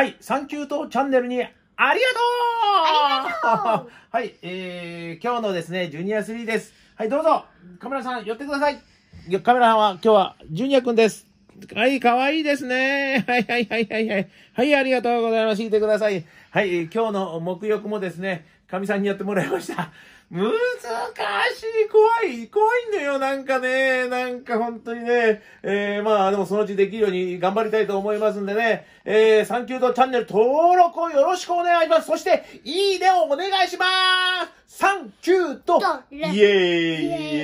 はい、サンキューとチャンネルにありがとうありがとうはい、えー、今日のですね、ジュニア3です。はい、どうぞカメラさん寄ってくださいカメラさんは今日はジュニアくんです。はい、かわいいですね。はい、はい、はい、はい、はい。はい、ありがとうございます。聞いてください。はい、えー今日の目浴もですね、かみさんにやってもらいました。難しい、怖い、怖いんだよ、なんかね、なんか本当にね、えー、まあでもそのうちできるように頑張りたいと思いますんでね、えー、サンキューとチャンネル登録をよろしくお願いします。そして、いいねをお願いしますサンキューとイエーイ